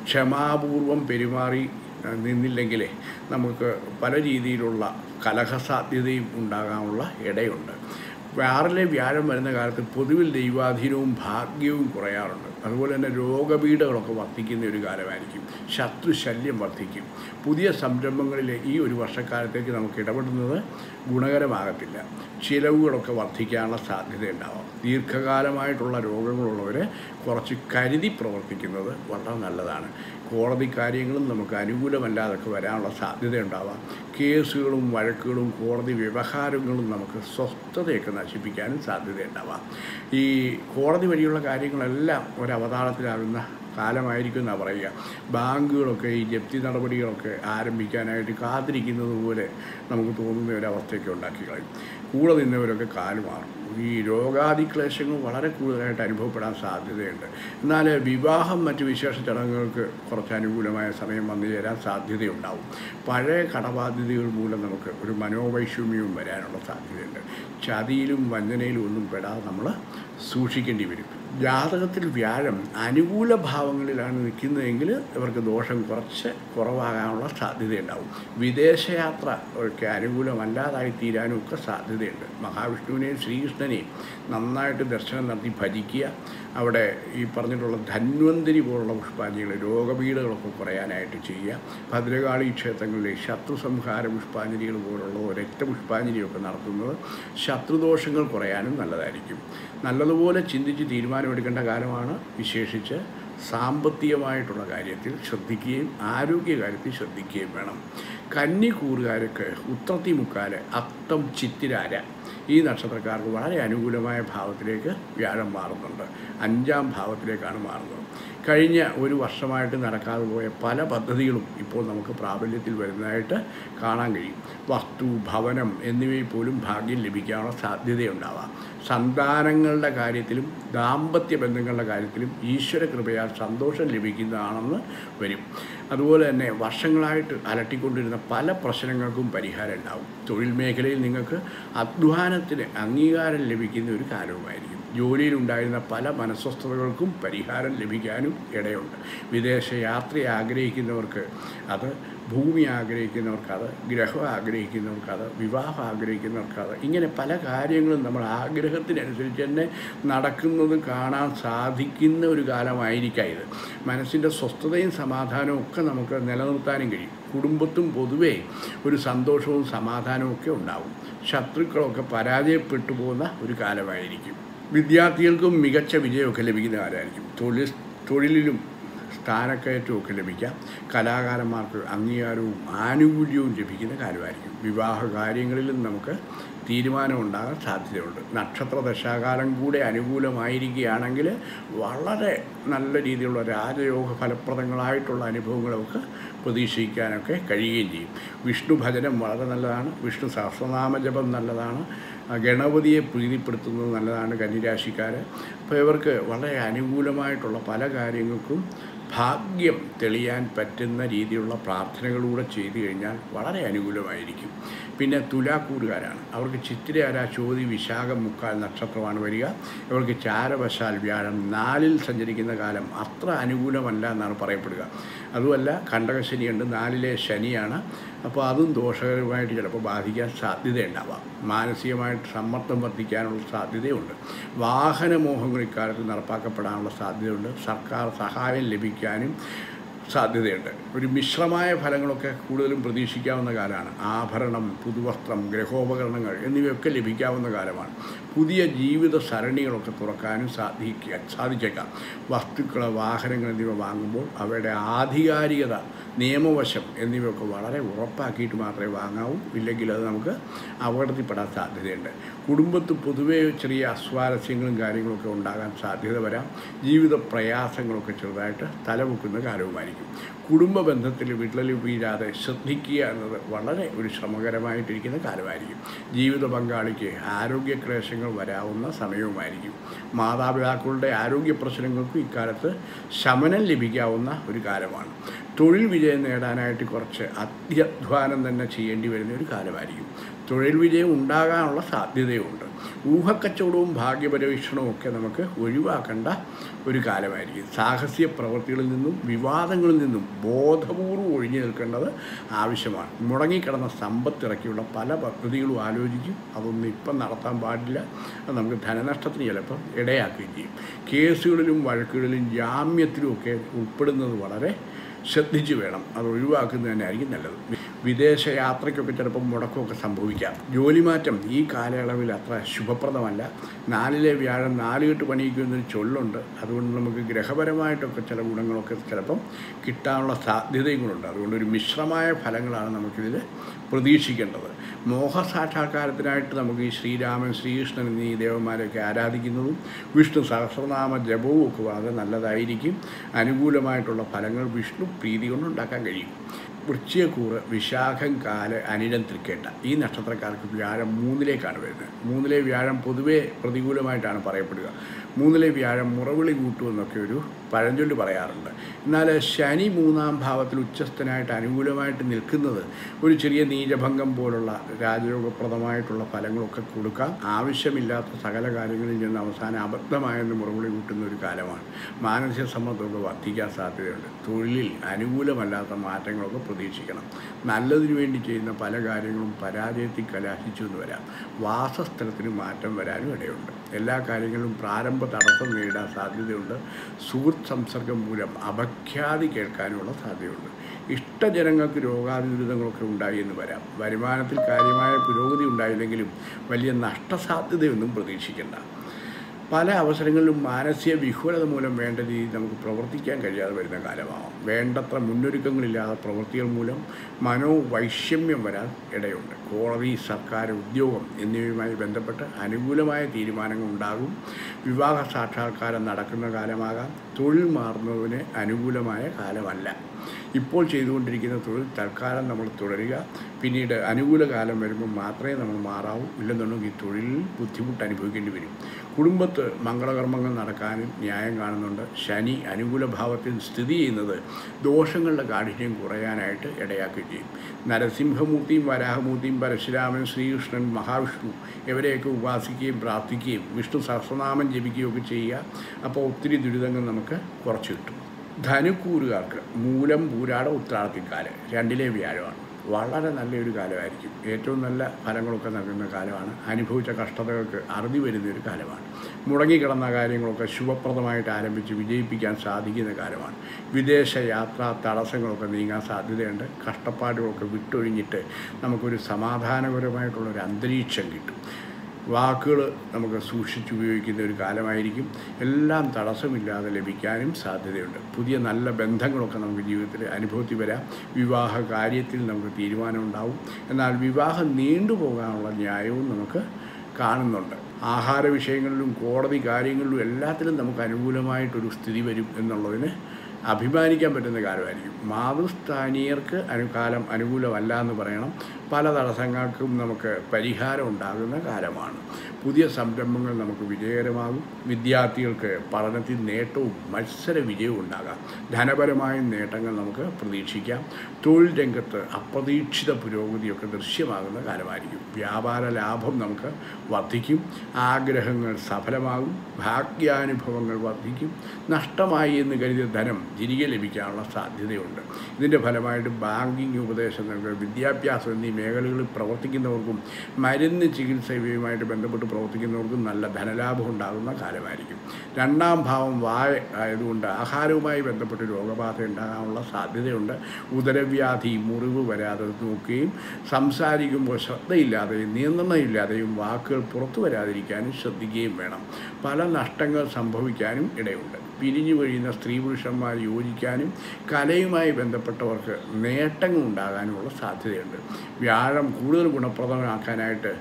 Speaker 2: ക്ഷമാപൂർവം പെരുമാറി നിന്നില്ലെങ്കിൽ നമുക്ക് പല രീതിയിലുള്ള കലഹസാധ്യതയും ഉണ്ടാകാനുള്ള ഇടയുണ്ട്. ആറിലെ വ്യാഴം വരുന്ന കാലത്ത് പൊതുവിൽ ദൈവാധീനവും ഭാഗ്യവും കുറയാറുണ്ട്. അതുപോലെ തന്നെ രോഗപീഠകളൊക്കെ വർദ്ധിക്കുന്ന ഒരു കാലമായിരിക്കും. ശത്രുശല്യം വർദ്ധിക്കും. പുതിയ സംരംഭങ്ങളിൽ ഈ ഒരു വർഷക്കാലത്തേക്ക് നമുക്ക് ഇടപെടുന്നത് ഗുണകരമാകത്തില്ല. ചിലവുകളൊക്കെ വർദ്ധിക്കാനുള്ള സാധ്യതയുണ്ടാവാം. ദീർഘകാലമായിട്ടുള്ള രോഗങ്ങളുള്ളവർ കുറച്ച് കരുതി പ്രവർത്തിക്കുന്നത് വളരെ നല്ലതാണ്. കോടതി കാര്യങ്ങളും നമുക്ക് അനുകൂലമല്ലാതൊക്കെ വരാനുള്ള സാധ്യതയുണ്ടാവാം. കേസുകളും വഴക്കുകളും കോടതി വ്യവഹാരങ്ങളും നമുക്ക് സ്വസ്ഥതയൊക്കെ നശിപ്പിക്കാനും സാധ്യതയുണ്ടാവാം. ഈ കോടതി വഴിയുള്ള കാര്യങ്ങളെല്ലാം ഒരവതാളത്തിലാകുന്ന കാലമായിരിക്കും എന്നാണ് പറയുക. ബാങ്കുകളൊക്കെ ഈ ജപ്തി നടപടികളൊക്കെ ആരംഭിക്കാനായിട്ട് കാത്തിരിക്കുന്നത് പോലെ നമുക്ക് തോന്നുന്ന ഒരവസ്ഥയൊക്കെ ഉണ്ടാക്കി കളയും. കൂടെ നിന്നവരൊക്കെ കാലുമാറും. ഈ രോഗാതിക്ലേശങ്ങൾ വളരെ കൂടുതലായിട്ട് അനുഭവപ്പെടാൻ സാധ്യതയുണ്ട്. എന്നാൽ വിവാഹം മറ്റ് വിശേഷ ചടങ്ങുകൾക്ക് കുറച്ച് അനുകൂലമായ സമയം വന്നു ചേരാൻ സാധ്യതയുണ്ടാവും. പഴയ കടബാധ്യതകൾ മൂലം നമുക്ക് ഒരു മനോവൈഷമ്യവും വരാനുള്ള സാധ്യതയുണ്ട്. ചതിയിലും വഞ്ചനയിലും ഒന്നും പെടാതെ നമ്മൾ സൂക്ഷിക്കേണ്ടി വരും. ജാതകത്തിൽ വ്യാഴം അനുകൂല ഭാവങ്ങളിലാണ് നിൽക്കുന്നതെങ്കിൽ ഇവർക്ക് ദോഷം കുറച്ച് കുറവാകാനുള്ള സാധ്യതയുണ്ടാവും. വിദേശയാത്ര ഒക്കെ അനുകൂലമല്ലാതായി തീരാനും ഒക്കെ സാധ്യതയുണ്ട്. മഹാവിഷ്ണുവിനെയും ശ്രീകൃഷ്ണനെയും നന്നായിട്ട് ദർശനം നടത്തി ഭജിക്കുക. അവിടെ ഈ പറഞ്ഞിട്ടുള്ള ധന്വന്തിരി പോലുള്ള പുഷ്പാഞ്ജലികൾ രോഗപീഠകളൊക്കെ കുറയാനായിട്ട് ചെയ്യുക. ഭദ്രകാളി ക്ഷേത്രങ്ങളിലെ ശത്രു സംഹാര പുഷ്പാഞ്ജലികൾ പോലുള്ള രക്തപുഷ്പാഞ്ജലിയൊക്കെ നടത്തുന്നത് ശത്രുദോഷങ്ങൾ കുറയാനും നല്ലതായിരിക്കും. നല്ലതുപോലെ ചിന്തിച്ച് തീരുമാനമെടുക്കേണ്ട കാലമാണ് വിശേഷിച്ച് സാമ്പത്തികമായിട്ടുള്ള കാര്യത്തിൽ ശ്രദ്ധിക്കുകയും ആരോഗ്യകാര്യത്തിൽ ശ്രദ്ധിക്കുകയും വേണം. കന്നിക്കൂറുകാർക്ക് ഉത്രത്തി മുക്കാൽ അത്തം ചിത്തിരാര ഈ നക്ഷത്രക്കാർക്ക് വളരെ അനുകൂലമായ ഭാവത്തിലേക്ക് വ്യാഴം മാറുന്നുണ്ട്. അഞ്ചാം ഭാവത്തിലേക്കാണ് മാറുന്നത്. കഴിഞ്ഞ ഒരു വർഷമായിട്ട് നടക്കാതെ പോയ പല പദ്ധതികളും ഇപ്പോൾ നമുക്ക് പ്രാബല്യത്തിൽ വരുന്നതായിട്ട് കാണാൻ കഴിയും. വസ്തു ഭവനം എന്നിവയിൽ പോലും ഭാഗ്യം ലഭിക്കാനുള്ള സാധ്യതയുണ്ടാവാം. സന്താനങ്ങളുടെ കാര്യത്തിലും ദാമ്പത്യ ബന്ധങ്ങളുടെ കാര്യത്തിലും ഈശ്വര കൃപയാൽ സന്തോഷം ലഭിക്കുന്നതാണെന്ന് വരും. അതുപോലെ തന്നെ വർഷങ്ങളായിട്ട് അലട്ടിക്കൊണ്ടിരുന്ന പല പ്രശ്നങ്ങൾക്കും പരിഹാരം ഉണ്ടാവും. തൊഴിൽ മേഖലയിൽ നിങ്ങൾക്ക് അധ്വാനത്തിന് അംഗീകാരം ലഭിക്കുന്ന ഒരു കാലവുമായിരിക്കും. ജോലിയിലുണ്ടായിരുന്ന പല മനസ്വസ്ഥതകൾക്കും പരിഹാരം ലഭിക്കാനും ഇടയുണ്ട്. വിദേശ യാത്ര ആഗ്രഹിക്കുന്നവർക്ക് അത് ഭൂമി ആഗ്രഹിക്കുന്നവർക്കത് ഗ്രഹം ആഗ്രഹിക്കുന്നവർക്കത് വിവാഹം ആഗ്രഹിക്കുന്നവർക്കത് ഇങ്ങനെ പല കാര്യങ്ങളും നമ്മൾ ആഗ്രഹത്തിനനുസരിച്ച് തന്നെ നടക്കുന്നത് കാണാൻ സാധിക്കുന്ന ഒരു കാലമായിരിക്കാം ഇത്. മനസ്സിന്റെ സ്വസ്ഥതയും സമാധാനവും ഒക്കെ നമുക്ക് നിലനിർത്താനും കഴിയും. കുടുംബത്തും പൊതുവേ ഒരു സന്തോഷവും സമാധാനവും ഒക്കെ ഉണ്ടാവും. ശത്രുക്കളൊക്കെ പരാജയപ്പെട്ടു പോകുന്ന ഒരു കാലമായിരിക്കും. വിദ്യാർത്ഥികൾക്കും മികച്ച വിജയമൊക്കെ ലഭിക്കുന്ന കാലമായിരിക്കും. തൊഴിൽ തൊഴിലിലും സ്ഥാനക്കയറ്റമൊക്കെ ലഭിക്കാം. കലാകാരന്മാർക്ക് അംഗീകാരവും ആനുകൂല്യവും ലഭിക്കുന്ന കാര്യമായിരിക്കും. വിവാഹ കാര്യങ്ങളിലും നമുക്ക് തീരുമാനമുണ്ടാകാൻ സാധ്യതയുണ്ട്. നക്ഷത്ര ദശാകാലം കൂടെ അനുകൂലമായിരിക്കുകയാണെങ്കിൽ വളരെ നല്ല രീതിയിലുള്ള രാജയോഗ ഫലപ്രദങ്ങളായിട്ടുള്ള അനുഭവങ്ങളൊക്കെ പ്രതീക്ഷിക്കാനൊക്കെ കഴിയുകയും ചെയ്യും. വിഷ്ണു ഭജനം വളരെ നല്ലതാണ്. വിഷ്ണു സഹസ്രനാമ ജപം നല്ലതാണ്. ഗണപതിയെ പ്രീതിപ്പെടുത്തുന്നത് നല്ലതാണ് കന്നിരാശിക്കാർ അപ്പോൾ ഇവർക്ക് വളരെ അനുകൂലമായിട്ടുള്ള പല കാര്യങ്ങൾക്കും ഭാഗ്യം തെളിയാൻ പറ്റുന്ന രീതിയിലുള്ള പ്രാർത്ഥനകളൂടെ ചെയ്തു കഴിഞ്ഞാൽ വളരെ അനുകൂലമായിരിക്കും. പിന്നെ തുലാക്കൂറുകാരാണ് അവർക്ക് ചിത്തിരയര ചോതി വിശാഖം മുക്കാൽ നക്ഷത്രമാണ് വരിക. ഇവർക്ക് ചാരവശാൽ വ്യാഴം നാലിൽ സഞ്ചരിക്കുന്ന കാലം അത്ര അനുകൂലമല്ല എന്നാണ് പറയപ്പെടുക. അതുമല്ല കണ്ടകശനിയുണ്ട്. നാലിലെ ശനിയാണ്. അപ്പോൾ അതും ദോഷകരമായിട്ട് ചിലപ്പോൾ ബാധിക്കാൻ സാധ്യതയുണ്ടാവാം. മാനസികമായിട്ട് സമ്മർദ്ദം വർദ്ധിക്കാനുള്ള സാധ്യതയുണ്ട്. വാഹനമോഹം ഇക്കാലത്ത് നടപ്പാക്കപ്പെടാനുള്ള സാധ്യതയുണ്ട്. സർക്കാർ സഹായം ലഭിക്കാനും സാധ്യതയുണ്ട്. ഒരു മിശ്രമായ ഫലങ്ങളൊക്കെ കൂടുതലും പ്രതീക്ഷിക്കാവുന്ന കാലമാണ്. ആഭരണം പുതുവസ്ത്രം ഗ്രഹോപകരണങ്ങൾ എന്നിവയൊക്കെ ലഭിക്കാവുന്ന കാലമാണ്. പുതിയ ജീവിത സരണികളൊക്കെ തുറക്കാനും സാധിക്കുക സാധിച്ചേക്കാം. വസ്തുക്കൾ വാഹനങ്ങൾ എന്നിവ വാങ്ങുമ്പോൾ അവയുടെ ആധികാരികത നിയമവശം എന്നിവയൊക്കെ വളരെ ഉറപ്പാക്കിയിട്ട് മാത്രമേ വാങ്ങാവൂ. ഇല്ലെങ്കിൽ അത് നമുക്ക് അപകടത്തിൽപ്പെടാൻ സാധ്യതയുണ്ട്. കുടുംബത്ത് പൊതുവേ ചെറിയ അസ്വാരസ്യങ്ങളും കാര്യങ്ങളൊക്കെ ഉണ്ടാകാൻ സാധ്യത വരാം. ജീവിത പ്രയാസങ്ങളൊക്കെ ചെറുതായിട്ട് തലമുക്കുന്ന കാലവുമായിരിക്കും. കുടുംബ ബന്ധത്തിൽ വിള്ളൽ വീഴാതെ ശ്രദ്ധിക്കുക എന്നത് വളരെ ഒരു ശ്രമകരമായിട്ടിരിക്കുന്ന കാലമായിരിക്കും ജീവിത പങ്കാളിക്ക് ആരോഗ്യക്ലേശങ്ങൾ വരാവുന്ന സമയവുമായിരിക്കും. മാതാപിതാക്കളുടെ ആരോഗ്യ പ്രശ്നങ്ങൾക്കും ഇക്കാലത്ത് ശമനം ലഭിക്കാവുന്ന ഒരു കാലമാണ്. തൊഴിൽ വിജയം നേടാനായിട്ട് കുറച്ച് അത്യധ്വാനം തന്നെ ചെയ്യേണ്ടി വരുന്ന ഒരു കാലമായിരിക്കും. തൊഴിൽ വിജയം ഉണ്ടാകാനുള്ള സാധ്യതയുണ്ട്. ഊഹക്കച്ചവടവും ഭാഗ്യപരീക്ഷണവും ഒക്കെ നമുക്ക് ഒഴിവാക്കേണ്ട ഒരു കാലമായിരിക്കും. സാഹസിക പ്രവൃത്തികളിൽ നിന്നും വിവാദങ്ങളിൽ നിന്നും ബോധപൂർവം ഒഴിഞ്ഞു നിൽക്കേണ്ടത് ആവശ്യമാണ്. മുടങ്ങിക്കിടന്ന സമ്പത്തിറക്കിയുള്ള പല പദ്ധതികളും ആലോചിക്കും. അതൊന്നും ഇപ്പം നടത്താൻ പാടില്ല. അത് നമുക്ക് ധനനഷ്ടത്തിന് ചിലപ്പം ഇടയാക്കുകയും ചെയ്യും. കേസുകളിലും വഴക്കുകളിലും ജാമ്യത്തിലും ഒക്കെ ഉൾപ്പെടുന്നത് വളരെ ശ്രദ്ധിച്ചു വേണം. അത് ഒഴിവാക്കുന്നത് തന്നെ ആയിരിക്കും നല്ലത്. വിദേശ യാത്രയ്ക്കൊക്കെ ചിലപ്പോൾ മുടക്കമൊക്കെ സംഭവിക്കാം. ജോലിമാറ്റം ഈ കാലയളവിൽ അത്ര ശുഭപ്രദമല്ല. നാലിലെ വ്യാഴം നാലുകെട്ട് പണിയിക്കുന്നൊരു ചൊല്ലുണ്ട്. അതുകൊണ്ട് നമുക്ക് ഗ്രഹപരമായിട്ടൊക്കെ ചില ഗുണങ്ങളൊക്കെ ചിലപ്പം കിട്ടാനുള്ള സാധ്യതയും കൂടെ അതുകൊണ്ട് ഒരു മിശ്രമായ ഫലങ്ങളാണ് നമുക്കിതിൽ പ്രതീക്ഷിക്കേണ്ടത്. മോഹസാക്ഷാത്കാരത്തിനായിട്ട് നമുക്ക് ഈ ശ്രീരാമൻ ശ്രീകൃഷ്ണൻ എന്നീ ദേവന്മാരെയൊക്കെ ആരാധിക്കുന്നതും വിഷ്ണു സഹസ്രനാമ ജപവും ഒക്കെ വളരെ നല്ലതായിരിക്കും. അനുകൂലമായിട്ടുള്ള ഫലങ്ങൾ വിഷ്ണു പ്രീതി കൊണ്ടുണ്ടാക്കാൻ കഴിയും. വൃശ്ചികക്കൂറ് വിശാഖം കാൽ അനിഴം തൃക്കേട്ട. ഈ നക്ഷത്രക്കാർക്ക് വ്യാഴം മൂന്നിലേക്കാണ് വരുന്നത്. മൂന്നിലെ വ്യാഴം പൊതുവേ പ്രതികൂലമായിട്ടാണ് പറയപ്പെടുക. മൂന്നിലെ വ്യാഴം മുറവിളി കൂട്ടുമെന്നൊക്കെ ഒരു പഴഞ്ചൊല്ല് പറയാറുണ്ട്. എന്നാൽ ശനി മൂന്നാം ഭാവത്തിൽ ഉച്ചസ്ഥനായിട്ട് അനുകൂലമായിട്ട് നിൽക്കുന്നത് ഒരു ചെറിയ നീരഭംഗം പോലുള്ള രാജയോഗപ്രദമായിട്ടുള്ള ഫലങ്ങളൊക്കെ കൊടുക്കാം. ആവശ്യമില്ലാത്ത സകല കാര്യങ്ങളിൽ നിന്ന് അവസാനം അബദ്ധമായെന്ന് മുറവിളി കൂട്ടുന്ന ഒരു കാലമാണ്. മാനസിക സമ്മർദ്ദമൊക്കെ വർദ്ധിക്കാൻ സാധ്യതയുണ്ട്. തൊഴിലിൽ അനുകൂലമല്ലാത്ത മാറ്റങ്ങളൊക്കെ പ്രതീക്ഷിക്കണം. നല്ലതിനു വേണ്ടി ചെയ്യുന്ന പല കാര്യങ്ങളും പരാജയത്തിൽ കലാശിച്ചു എന്ന് വരാം. വാസസ്ഥലത്തിന് മാറ്റം വരാനും ഇടയുണ്ട്. എല്ലാ കാര്യങ്ങളിലും പ്രാരംഭ തടസ്സം നേരിടാൻ സാധ്യതയുണ്ട്. സുഹൃത്ത് സംസർഗം മൂലം അപഖ്യാതി കേൾക്കാനുള്ള സാധ്യതയുണ്ട്. ഇഷ്ടജനങ്ങൾക്ക് രോഗാതിദുരിതങ്ങളൊക്കെ ഉണ്ടായി എന്ന് വരാം. വരുമാനത്തിൽ കാര്യമായ പുരോഗതി ഉണ്ടായില്ലെങ്കിലും വലിയ നഷ്ടസാധ്യതയൊന്നും പ്രതീക്ഷിക്കേണ്ട. പല അവസരങ്ങളിലും മാനസിക വിഹുലത മൂലം വേണ്ട രീതിയിൽ നമുക്ക് പ്രവർത്തിക്കാൻ കഴിയാതെ വരുന്ന കാലമാവാം. വേണ്ടത്ര മുന്നൊരുക്കങ്ങളില്ലാതെ പ്രവൃത്തികൾ മൂലം മനോവൈഷമ്യം വരാൻ ഇടയുണ്ട്. കോടതി സർക്കാർ ഉദ്യോഗം എന്നിവയുമായി ബന്ധപ്പെട്ട് അനുകൂലമായ തീരുമാനങ്ങൾ ഉണ്ടാകും. വിവാഹ സാക്ഷാത്കാരം നടക്കുന്ന കാലമാകാം. തൊഴിൽ മാറുന്നതിന് അനുകൂലമായ കാലമല്ല. ഇപ്പോൾ ചെയ്തുകൊണ്ടിരിക്കുന്ന തൊഴിൽ തൽക്കാലം നമ്മൾ തുടരുക. പിന്നീട് അനുകൂല കാലം വരുമ്പോൾ മാത്രമേ നമ്മൾ മാറാവൂ. ഇല്ലെന്നുണ്ടെങ്കിൽ തൊഴിലിൽ ബുദ്ധിമുട്ട് അനുഭവിക്കേണ്ടി വരും. കുടുംബത്ത് മംഗളകർമ്മങ്ങൾ നടക്കാനും ന്യായം കാണുന്നുണ്ട്. ശനി അനുകൂല ഭാവത്തിൽ സ്ഥിതി ചെയ്യുന്നത് ദോഷങ്ങളുടെ കാഠിന്യം കുറയാനായിട്ട് ഇടയാക്കുകയും ചെയ്യും. നരസിംഹമൂർത്തിയും വരാഹമൂർത്തിയും പരശുരാമൻ ശ്രീകൃഷ്ണൻ മഹാവിഷ്ണു ഇവരെയൊക്കെ ഉപാസിക്കുകയും പ്രാർത്ഥിക്കുകയും വിഷ്ണു സഹസ്രനാമം ജപിക്കുകയും ഒക്കെ ചെയ്യുക അപ്പോൾ ഒത്തിരി ദുരിതങ്ങൾ നമുക്ക് കുറച്ച് കിട്ടും. ധനുക്കൂറുകാർക്ക് മൂലം പൂരാട ഉത്രാടത്തിക്കാൽ രണ്ടിലെ വ്യാഴമാണ്. വളരെ നല്ലൊരു കാലമായിരിക്കും. ഏറ്റവും നല്ല ഫലങ്ങളൊക്കെ നൽകുന്ന കാലമാണ്. അനുഭവിച്ച കഷ്ടതകൾക്ക് അറുതി വരുന്നൊരു കാലമാണ്. മുടങ്ങിക്കിടന്ന കാര്യങ്ങളൊക്കെ ശുഭപ്രദമായിട്ട് ആരംഭിച്ച് വിജയിപ്പിക്കാൻ സാധിക്കുന്ന കാലമാണ്. വിദേശ യാത്രാ തടസ്സങ്ങളൊക്കെ നീങ്ങാൻ സാധ്യതയുണ്ട്. കഷ്ടപ്പാടുകളൊക്കെ വിട്ടൊഴിഞ്ഞിട്ട് നമുക്കൊരു സമാധാനപരമായിട്ടുള്ളൊരു അന്തരീക്ഷം കിട്ടും. വാക്കുകൾ നമുക്ക് സൂക്ഷിച്ചുപയോഗിക്കുന്ന ഒരു കാലമായിരിക്കും. എല്ലാം തടസ്സമില്ലാതെ ലഭിക്കാനും സാധ്യതയുണ്ട്. പുതിയ നല്ല ബന്ധങ്ങളൊക്കെ നമുക്ക് ജീവിതത്തിൽ അനുഭവത്തിൽ വരാം. വിവാഹ കാര്യത്തിൽ നമുക്ക് തീരുമാനമുണ്ടാവും. എന്നാൽ വിവാഹം നീണ്ടുപോകാനുള്ള ന്യായവും നമുക്ക് കാണുന്നുണ്ട്. ആഹാര വിഷയങ്ങളിലും കോടതി കാര്യങ്ങളിലും എല്ലാത്തിലും നമുക്ക് അനുകൂലമായിട്ടൊരു സ്ഥിതി വരും എന്നുള്ളതിന് അഭിമാനിക്കാൻ പറ്റുന്ന കാലമായിരിക്കും. മാതൃസ്ഥാനീയർക്ക് അനുകാലം അനുകൂലമല്ല എന്ന് പറയണം. പല തടസ്സങ്ങൾക്കും നമുക്ക് പരിഹാരം ഉണ്ടാകുന്ന കാലമാണ്. പുതിയ സംരംഭങ്ങൾ നമുക്ക് വിജയകരമാകും. വിദ്യാർത്ഥികൾക്ക് പഠനത്തിൽ നേട്ടവും മത്സര വിജയവും ഉണ്ടാകാം. ധനപരമായ നേട്ടങ്ങൾ നമുക്ക് പ്രതീക്ഷിക്കാം. തൊഴിൽ രംഗത്ത് അപ്രതീക്ഷിത പുരോഗതിയൊക്കെ ദൃശ്യമാകുന്ന കാലമായിരിക്കും. വ്യാപാര ലാഭം നമുക്ക് വർദ്ധിക്കും. ആഗ്രഹങ്ങൾ സഫലമാകും. ഭാഗ്യാനുഭവങ്ങൾ വർദ്ധിക്കും. നഷ്ടമായി എന്ന് കരുതിയ ധനം തിരികെ ലഭിക്കാനുള്ള സാധ്യതയുണ്ട്. ഇതിന്റെ ഫലമായിട്ട് ബാങ്കിങ് ഉപദേശം നൽകുക വിദ്യാഭ്യാസം എന്നീ മേഖലകളിൽ പ്രവർത്തിക്കുന്നവർക്കും മരുന്ന് ചികിത്സയുമായിട്ട് ബന്ധപ്പെട്ട് പ്രവർത്തിക്കുന്നവർക്കും നല്ല ധനലാഭം ഉണ്ടാകുന്ന കാലമായിരിക്കും. രണ്ടാം ഭാവം വായ ആയതുകൊണ്ട് ആഹാരവുമായി ബന്ധപ്പെട്ട് രോഗബാധ ഉണ്ടാകാനുള്ള സാധ്യതയുണ്ട്. ഉദരവ്യാധി മുറിവ് വരാതെ നോക്കുകയും സംസാരിക്കുമ്പോൾ ശ്രദ്ധയില്ലാതെയും നിയന്ത്രണമില്ലാതെയും വാക്കുകൾ പുറത്തു വരാതിരിക്കാനും ശ്രദ്ധിക്കുകയും വേണം. പല നഷ്ടങ്ങൾ സംഭവിക്കാനും ഇടയുണ്ട്. പിരിഞ്ഞു കഴിയുന്ന സ്ത്രീ പുരുഷന്മാർ യോജിക്കാനും കലയുമായി ബന്ധപ്പെട്ടവർക്ക് നേട്ടങ്ങൾ ഉണ്ടാകാനുമുള്ള സാധ്യതയുണ്ട്. വ്യാഴം കൂടുതൽ ഗുണപ്രദമാക്കാനായിട്ട്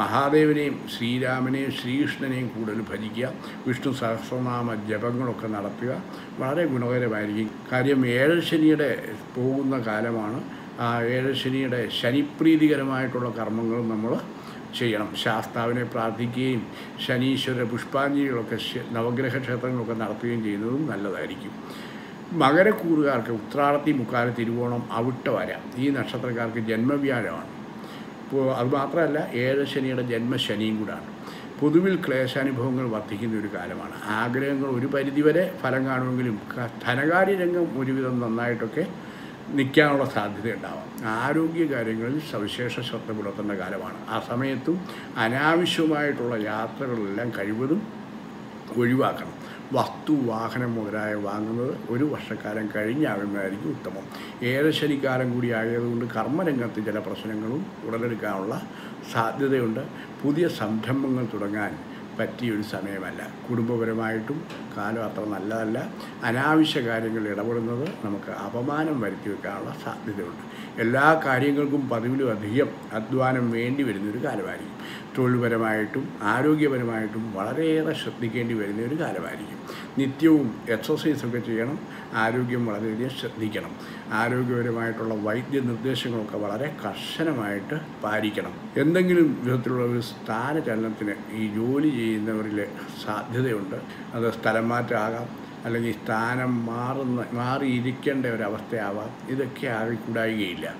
Speaker 2: മഹാദേവനെയും ശ്രീരാമനെയും ശ്രീകൃഷ്ണനെയും കൂടുതൽ ഭജിക്കുക വിഷ്ണു സഹസ്രനാമ ജപങ്ങളൊക്കെ നടത്തുക വളരെ ഗുണകരമായിരിക്കും. കാര്യം ഏഴശനിയുടെ പോകുന്ന കാലമാണ്. ആ ഏഴശനിയുടെ ശനിപ്രീതികരമായിട്ടുള്ള കർമ്മങ്ങളും നമ്മൾ ചെയ്യണം. ശാസ്താവിനെ പ്രാർത്ഥിക്കുകയും ശനീശ്വര പുഷ്പാഞ്ജലികളൊക്കെ നവഗ്രഹ ക്ഷേത്രങ്ങളൊക്കെ നടത്തുകയും ചെയ്യുന്നതും നല്ലതായിരിക്കും. മകരക്കൂറുകാർക്ക് ഉത്രാടത്തി മുക്കാല തിരുവോണം അവിട്ട വരാം. ഈ നക്ഷത്രക്കാർക്ക് ജന്മവ്യാഴമാണ്. ഇപ്പോൾ അതുമാത്രമല്ല ശനിയുടെ ജന്മശനിയും കൂടാണ്. പൊതുവിൽ ക്ലേശാനുഭവങ്ങൾ വർദ്ധിക്കുന്ന ഒരു കാലമാണ്. ആഗ്രഹങ്ങൾ ഒരു പരിധിവരെ ഫലം കാണുമെങ്കിലും ധനകാര്യ രംഗം ഒരുവിധം നന്നായിട്ടൊക്കെ നിൽക്കാനുള്ള സാധ്യത ഉണ്ടാവാം. ആരോഗ്യ കാര്യങ്ങളിൽ സവിശേഷ ശ്രദ്ധ പുലർത്തേണ്ട കാലമാണ്. ആ സമയത്തും അനാവശ്യമായിട്ടുള്ള യാത്രകളെല്ലാം കഴിവതും ഒഴിവാക്കണം. വസ്തു വാഹനം മുതലായ വാങ്ങുന്നത് ഒരു വർഷക്കാലം കഴിഞ്ഞാകുന്നതായിരിക്കും ഉത്തമം. ഏഴശനിക്കാലം കൂടി ആയതുകൊണ്ട് കർമ്മരംഗത്ത് ചില പ്രശ്നങ്ങളും ഉടലെടുക്കാനുള്ള സാധ്യതയുണ്ട്. പുതിയ സംരംഭങ്ങൾ തുടങ്ങാൻ പറ്റിയൊരു സമയമല്ല. കുടുംബപരമായിട്ടും കാലം അത്ര നല്ലതല്ല. അനാവശ്യ കാര്യങ്ങളിൽ ഇടപെടുന്നത് നമുക്ക് അപമാനം വരുത്തി വെക്കാനുള്ള സാധ്യതയുണ്ട്. എല്ലാ കാര്യങ്ങൾക്കും പതിവിലും അധികം അധ്വാനം വേണ്ടി വരുന്നൊരു കാലമായിരിക്കും. തൊഴിൽപരമായിട്ടും ആരോഗ്യപരമായിട്ടും വളരെയേറെ ശ്രദ്ധിക്കേണ്ടി വരുന്ന ഒരു കാലമായിരിക്കും. നിത്യവും എക്സസൈസൊക്കെ ചെയ്യണം. ആരോഗ്യം വളരെയധികം ശ്രദ്ധിക്കണം. ആരോഗ്യപരമായിട്ടുള്ള വൈദ്യ നിർദ്ദേശങ്ങളൊക്കെ വളരെ കർശനമായിട്ട് പാലിക്കണം. എന്തെങ്കിലും വിധത്തിലുള്ള ഒരു സ്ഥാനചലനത്തിന് ഈ ജോലി ചെയ്യുന്നവരിൽ സാധ്യതയുണ്ട്. അത് സ്ഥലം മാറ്റമാകാം. അല്ലെങ്കിൽ സ്ഥാനം മാറുന്ന മാറിയിരിക്കേണ്ട ഒരവസ്ഥയാവാം. ഇതൊക്കെ ആകിക്കൂടായികയില്ല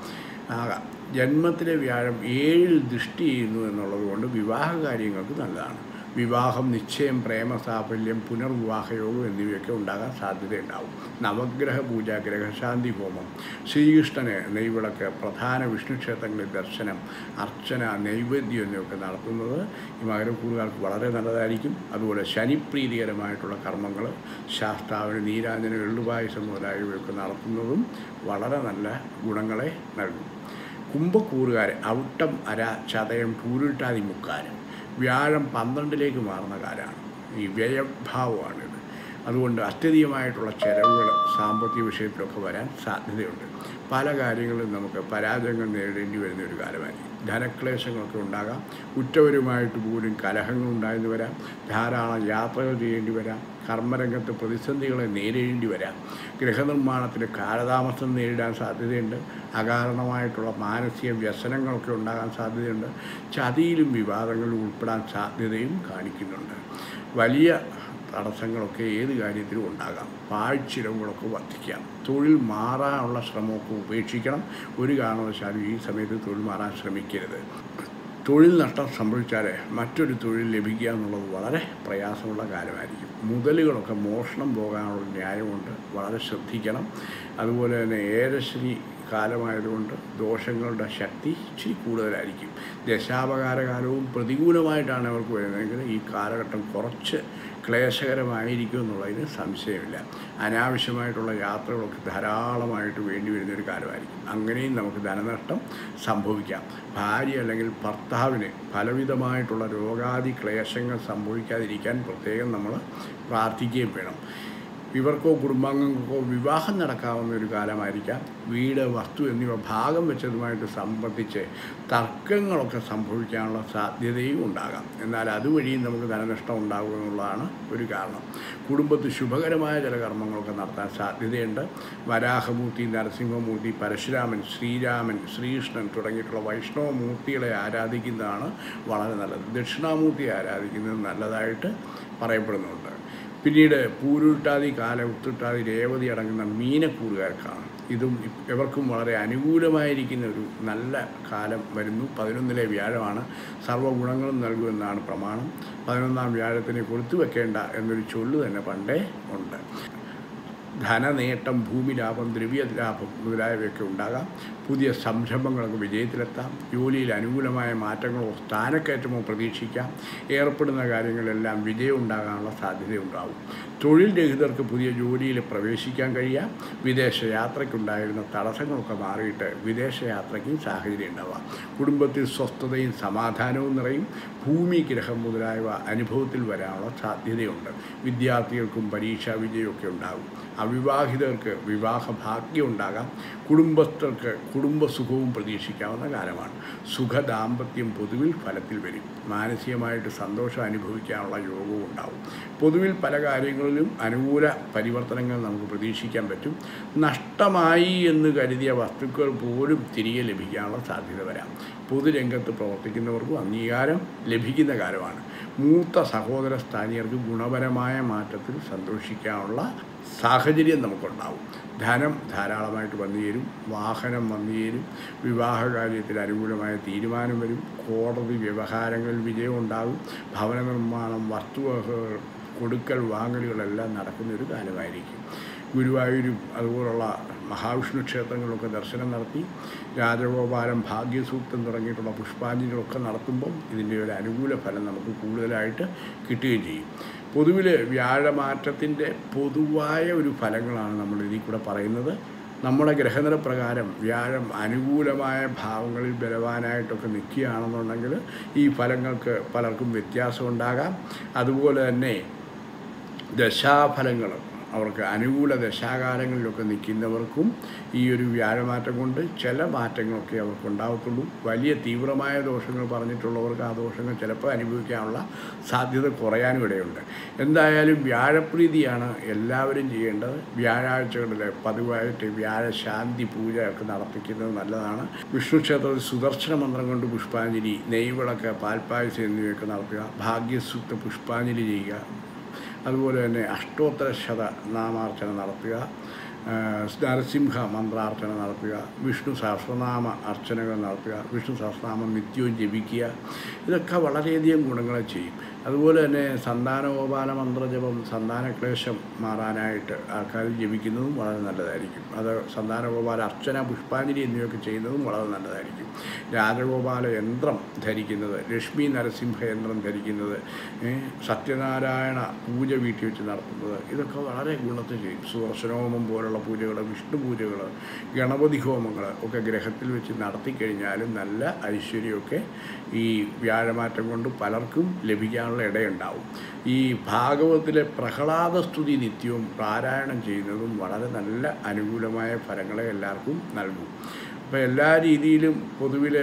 Speaker 2: ആകാം ജന്മത്തിലെ വ്യാഴം ഏഴിൽ ദൃഷ്ടി ചെയ്യുന്നു എന്നുള്ളത് കൊണ്ട് വിവാഹ കാര്യങ്ങൾക്ക് നല്ലതാണ്. വിവാഹം നിശ്ചയം പ്രേമ സാഫല്യം പുനർവിവാഹയോഗം എന്നിവയൊക്കെ ഉണ്ടാകാൻ സാധ്യതയുണ്ടാവും. നവഗ്രഹ പൂജ ഗ്രഹശാന്തി ഹോമം ശ്രീകൃഷ്ണന് നെയ്വിളക്ക് പ്രധാന വിഷ്ണു ക്ഷേത്രങ്ങളിൽ ദർശനം അർച്ചന നൈവേദ്യം എന്നിവയൊക്കെ നടത്തുന്നത് ഈ മകരക്കൂറുകാർക്ക് വളരെ നല്ലതായിരിക്കും. അതുപോലെ ശനിപ്രീതികരമായിട്ടുള്ള കർമ്മങ്ങൾ ശാസ്താവിന് നീരാഞ്ജന എള്ളുപായസം മുതലായവയൊക്കെ നടത്തുന്നതും വളരെ നല്ല ഗുണങ്ങളെ നൽകും. കുംഭക്കൂറുകാരെ ഔട്ടം അര ചതയം പൂരിട്ടാതി മുക്കാരം വ്യാഴം പന്ത്രണ്ടിലേക്ക് മാറുന്ന കാലമാണ്. ഈ വ്യയഭാവമാണിത്. അതുകൊണ്ട് അത്യധികമായിട്ടുള്ള ചെലവുകൾ സാമ്പത്തിക വിഷയത്തിലൊക്കെ വരാൻ സാധ്യതയുണ്ട്. പല കാര്യങ്ങളും നമുക്ക് പരാജയങ്ങൾ നേരിടേണ്ടി വരുന്ന ഒരു കാലമായിരിക്കും. ധനക്ലേശങ്ങളൊക്കെ ഉണ്ടാകാം. ഉറ്റവരുമായിട്ട് പോലും കലഹങ്ങൾ ഉണ്ടായെന്ന് വരാം. ധാരാളം യാത്രകൾ ചെയ്യേണ്ടി വരാം. കർമ്മരംഗത്ത് പ്രതിസന്ധികളെ നേരിടേണ്ടി വരാം. ഗൃഹനിർമ്മാണത്തിന് കാലതാമസം നേരിടാൻ സാധ്യതയുണ്ട്. അകാരണമായിട്ടുള്ള മാനസിക വ്യസനങ്ങളൊക്കെ ഉണ്ടാകാൻ സാധ്യതയുണ്ട്. ചതിയിലും വിവാദങ്ങളിലും ഉൾപ്പെടാൻ സാധ്യതയും കാണിക്കുന്നുണ്ട്. വലിയ തടസ്സങ്ങളൊക്കെ ഏത് കാര്യത്തിലും ഉണ്ടാകാം. പാഴ്ചിലവുകളൊക്കെ വർദ്ധിക്കാം. തൊഴിൽ മാറാനുള്ള ശ്രമമൊക്കെ ഉപേക്ഷിക്കണം. ഒരു കാരണവശാലും ഈ സമയത്ത് തൊഴിൽ മാറാൻ ശ്രമിക്കരുത്. തൊഴിൽ നഷ്ടം സംഭവിച്ചാൽ മറ്റൊരു തൊഴിൽ ലഭിക്കുക എന്നുള്ളത് വളരെ പ്രയാസമുള്ള കാര്യമായിരിക്കും. മുതലുകളൊക്കെ മോഷണം പോകാനുള്ള ന്യായമുണ്ട് വളരെ ശ്രദ്ധിക്കണം. അതുപോലെ തന്നെ ഏരശ്രീ കാലമായതുകൊണ്ട് ദോഷങ്ങളുടെ ശക്തി ഇച്ചിരി കൂടുതലായിരിക്കും. ദശാപകാര കാലവും പ്രതികൂലമായിട്ടാണ് അവർക്ക് വരുന്നതെങ്കിൽ ഈ കാലഘട്ടം കുറച്ച് ക്ലേശകരമായിരിക്കും എന്നുള്ളതിന് സംശയമില്ല. അനാവശ്യമായിട്ടുള്ള യാത്രകളൊക്കെ ധാരാളമായിട്ട് വേണ്ടി വരുന്നൊരു കാലമായിരിക്കും അങ്ങനെയും നമുക്ക് ധനനഷ്ടം സംഭവിക്കാം. ഭാര്യ അല്ലെങ്കിൽ ഭർത്താവിന് പലവിധമായിട്ടുള്ള രോഗാദി ക്ലേശങ്ങൾ സംഭവിക്കാതിരിക്കാൻ പ്രത്യേകം നമ്മൾ പ്രാർത്ഥിക്കുകയും വേണം. ഇവർക്കോ കുടുംബാംഗങ്ങൾക്കോ വിവാഹം നടക്കാവുന്ന ഒരു കാലമായിരിക്കാം. വീട് വസ്തു എന്നിവ ഭാഗം വെച്ചതുമായിട്ട് സംബന്ധിച്ച് തർക്കങ്ങളൊക്കെ സംഭവിക്കാനുള്ള സാധ്യതയും ഉണ്ടാകാം. എന്നാൽ അതുവഴിയും നമുക്ക് ധനനഷ്ടം ഉണ്ടാകും എന്നുള്ളതാണ് ഒരു കാരണം. കുടുംബത്തിൽ ശുഭകരമായ ചില കർമ്മങ്ങളൊക്കെ നടത്താൻ സാധ്യതയുണ്ട്. വരാഹമൂർത്തി നരസിംഹമൂർത്തി പരശുരാമൻ ശ്രീരാമൻ ശ്രീകൃഷ്ണൻ തുടങ്ങിയിട്ടുള്ള വൈഷ്ണവ മൂർത്തികളെ ആരാധിക്കുന്നതാണ് വളരെ നല്ലത്. ദക്ഷിണാമൂർത്തി ആരാധിക്കുന്നത് നല്ലതായിട്ട് പറയപ്പെടുന്നുണ്ട്. പിന്നീട് പൂരുട്ടാതി കാല ഉത്തുട്ടാതി രേവതി അടങ്ങുന്ന മീനക്കൂറുകാർക്കാണ്. ഇതും ഇവർക്കും വളരെ അനുകൂലമായിരിക്കുന്ന ഒരു നല്ല കാലം വരുന്നു. പതിനൊന്നിലെ വ്യാഴമാണ്. സർവഗുണങ്ങളും നൽകുമെന്നാണ് പ്രമാണം. പതിനൊന്നാം വ്യാഴത്തിനെ കൊടുത്തു വെക്കേണ്ട എന്നൊരു ചൊല്ല് തന്നെ പണ്ടേ ഉണ്ട്. ധനനേട്ടം ഭൂമി ലാഭം ദ്രവ്യ ലാഭം മുതലായവയൊക്കെ ഉണ്ടാകാം. പുതിയ സംരംഭങ്ങളൊക്കെ വിജയത്തിലെത്താം. ജോലിയിൽ അനുകൂലമായ മാറ്റങ്ങളോ സ്ഥാനക്കയറ്റമോ പ്രതീക്ഷിക്കാം. ഏർപ്പെടുന്ന കാര്യങ്ങളെല്ലാം വിജയം ഉണ്ടാകാനുള്ള സാധ്യതയുണ്ടാവും. തൊഴിൽ രഹിതർക്ക് പുതിയ ജോലിയിൽ പ്രവേശിക്കാൻ കഴിയാം. വിദേശ യാത്രയ്ക്കുണ്ടായിരുന്ന തടസ്സങ്ങളൊക്കെ മാറിയിട്ട് വിദേശ യാത്രയ്ക്കും സാഹചര്യം ഉണ്ടാവാം. കുടുംബത്തിൽ സ്വസ്ഥതയും സമാധാനവും നിറയും. ഭൂമി ഗ്രഹം മുതലായവ അനുഭവത്തിൽ വരാനുള്ള സാധ്യതയുണ്ട്. വിദ്യാർത്ഥികൾക്കും പരീക്ഷാ വിജയമൊക്കെ ഉണ്ടാകും. അവിവാഹിതർക്ക് വിവാഹ ഭാഗ്യം ഉണ്ടാകാം. കുടുംബസ്ഥർക്ക് കുടുംബസുഖവും പ്രതീക്ഷിക്കാവുന്ന കാലമാണ്. സുഖ ദാമ്പത്യം പൊതുവിൽ ഫലത്തിൽ വരും. മാനസികമായിട്ട് സന്തോഷം അനുഭവിക്കാനുള്ള യോഗവും ഉണ്ടാവും. പൊതുവിൽ പല കാര്യങ്ങളിലും അനുകൂല പരിവർത്തനങ്ങൾ നമുക്ക് പ്രതീക്ഷിക്കാൻ പറ്റും. നഷ്ടമായി എന്ന് കരുതിയ വസ്തുക്കൾ പോലും തിരികെ ലഭിക്കാനുള്ള സാധ്യത വരാം. പൊതുരംഗത്ത് പ്രവർത്തിക്കുന്നവർക്കും അംഗീകാരം ലഭിക്കുന്ന കാലമാണ്. മൂത്ത സഹോദര സ്ഥാനീയർക്ക് ഗുണപരമായ മാറ്റത്തിൽ സന്തോഷിക്കാനുള്ള സാഹചര്യം നമുക്കുണ്ടാവും. ധനം ധാരാളമായിട്ട് വന്നു ചേരും വാഹനം വന്നു ചേരും വിവാഹ കാര്യത്തിൽ അനുകൂലമായ തീരുമാനം വരും കോടതി വ്യവഹാരങ്ങളിൽ വിജയം ഉണ്ടാകും ഭവന നിർമ്മാണം വസ്തുവകകൾ കൊടുക്കൽ വാങ്ങലുകളെല്ലാം നടക്കുന്ന ഒരു കാലമായിരിക്കും. ഗുരുവായൂരും അതുപോലുള്ള മഹാവിഷ്ണു ക്ഷേത്രങ്ങളൊക്കെ ദർശനം നടത്തി രാജഗോപാലം ഭാഗ്യസൂക്തം തുടങ്ങിയിട്ടുള്ള പുഷ്പാഞ്ജലികളൊക്കെ നടത്തുമ്പം ഇതിന്റെ ഒരു അനുകൂല ഫലം നമുക്ക് കൂടുതലായിട്ട് കിട്ടുകയും ചെയ്യും. പൊതുവിൽ വ്യാഴമാറ്റത്തിന്റെ പൊതുവായ ഒരു ഫലങ്ങളാണ് നമ്മൾ ഇതിൽ കൂടെ പറയുന്നത്. നമ്മുടെ ഗ്രഹനില പ്രകാരം വ്യാഴം അനുകൂലമായ ഭാവങ്ങളിൽ ബലവാനായിട്ടൊക്കെ നിൽക്കുകയാണെന്നുണ്ടെങ്കിൽ ഈ ഫലങ്ങൾക്ക് പലർക്കും വ്യത്യാസമുണ്ടാകാം അതുപോലെ തന്നെ ദശാഫലങ്ങൾ അവർക്ക് അനുകൂല ദശാകാലങ്ങളിലൊക്കെ നിൽക്കുന്നവർക്കും ഈ ഒരു വ്യാഴമാറ്റം കൊണ്ട് ചില മാറ്റങ്ങളൊക്കെ അവർക്ക് ഉണ്ടാകത്തുള്ളൂ. വലിയ തീവ്രമായ ദോഷങ്ങൾ പറഞ്ഞിട്ടുള്ളവർക്ക് ആ ദോഷങ്ങൾ ചിലപ്പോൾ അനുഭവിക്കാനുള്ള സാധ്യത കുറയാനും ഇടയുണ്ട്. എന്തായാലും വ്യാഴപ്രീതിയാണ് എല്ലാവരും ചെയ്യേണ്ടത്. വ്യാഴാഴ്ചകളിൽ പതിവായിട്ട് വ്യാഴശാന്തി പൂജ ഒക്കെ നടത്തിക്കുന്നത് നല്ലതാണ്. വിഷ്ണു ക്ഷേത്രത്തിൽ സുദർശന മന്ത്രം കൊണ്ട് പുഷ്പാഞ്ജലി നെയ്വിളക്ക് പാൽപ്പായസം എന്നിവയൊക്കെ നടത്തുക ഭാഗ്യസൂക്ത പുഷ്പാഞ്ജലി ചെയ്യുക അതുപോലെ തന്നെ അഷ്ടോത്തര ശത നാമാർച്ചന നടത്തുക നരസിംഹ മന്ത്രാർച്ചന നടത്തുക വിഷ്ണു സഹസ്രനാമ അർച്ചനകൾ നടത്തുക വിഷ്ണു സഹസ്രനാമം നിത്യവും ജപിക്കുക ഇതൊക്കെ വളരെയധികം ഗുണങ്ങളെ ചെയ്യും. അതുപോലെ തന്നെ സന്താനോപാല മന്ത്രജപം സന്താനക്ലേശം മാറാനായിട്ട് ആൾക്കാർ ജപിക്കുന്നതും വളരെ നല്ലതായിരിക്കും. അത് സന്താനഗോപാല അർച്ചന പുഷ്പാഞ്ജലി എന്നിവയൊക്കെ ചെയ്യുന്നതും വളരെ നല്ലതായിരിക്കും. രാജഗോപാല യന്ത്രം ധരിക്കുന്നത് ലക്ഷ്മി നരസിംഹ യന്ത്രം ധരിക്കുന്നത് സത്യനാരായണ പൂജ വീട്ടിൽ വെച്ച് നടത്തുന്നത് ഇതൊക്കെ വളരെ ഗുണത്തെ ചെയ്യും. സുദർശനഹോമം പോലുള്ള പൂജകൾ വിഷ്ണു പൂജകൾ ഗണപതി ഹോമങ്ങൾ ഒക്കെ ഗ്രഹത്തിൽ വെച്ച് നടത്തിക്കഴിഞ്ഞാലും നല്ല ഐശ്വര്യമൊക്കെ ഈ വ്യാഴമാറ്റം കൊണ്ട് പലർക്കും ലഭിക്കാനുള്ള ഇടയുണ്ടാവും. ഈ ഭാഗവത്തിലെ പ്രഹ്ലാദ സ്തുതി നിത്യവും പാരായണം ചെയ്യുന്നതും വളരെ നല്ല അനുകൂലമായ ഫലങ്ങളെ എല്ലാവർക്കും നൽകും. അപ്പോൾ എല്ലാ രീതിയിലും പൊതുവിൽ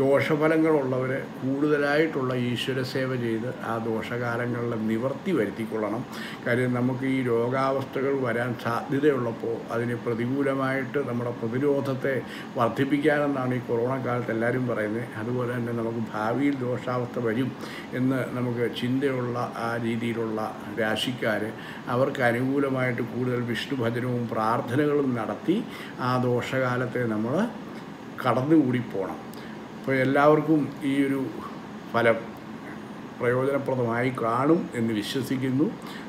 Speaker 2: ദോഷഫലങ്ങളുള്ളവർ കൂടുതലായിട്ടുള്ള ഈശ്വര സേവ ചെയ്ത് ആ ദോഷകാലങ്ങളിൽ നിവർത്തി വരുത്തിക്കൊള്ളണം. കാര്യം നമുക്ക് ഈ രോഗാവസ്ഥകൾ വരാൻ സാധ്യതയുള്ളപ്പോൾ അതിന് പ്രതികൂലമായിട്ട് നമ്മുടെ പ്രതിരോധത്തെ വർദ്ധിപ്പിക്കാനെന്നാണ് ഈ കൊറോണ കാലത്ത് എല്ലാവരും പറയുന്നത്. അതുപോലെ തന്നെ നമുക്ക് ഭാവിയിൽ ദോഷാവസ്ഥ വരും എന്ന് നമുക്ക് ചിന്തയുള്ള ആ രീതിയിലുള്ള രാശിക്കാർ അവർക്ക് അനുകൂലമായിട്ട് കൂടുതൽ വിഷ്ണു ഭജനവും പ്രാർത്ഥനകളും നടത്തി ആ ദോഷകാലത്തെ നമ്മൾ കടന്നുകൂടി പോകണം അപ്പോൾ എല്ലാവർക്കും ഈ ഒരു ഫലം പ്രയോജനപ്രദമായി കാണും എന്ന് വിശ്വസിക്കുന്നു.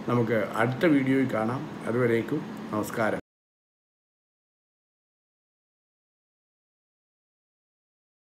Speaker 2: നമുക്ക് അടുത്ത വീഡിയോയിൽ കാണാം. അതുവരേക്കും നമസ്കാരം.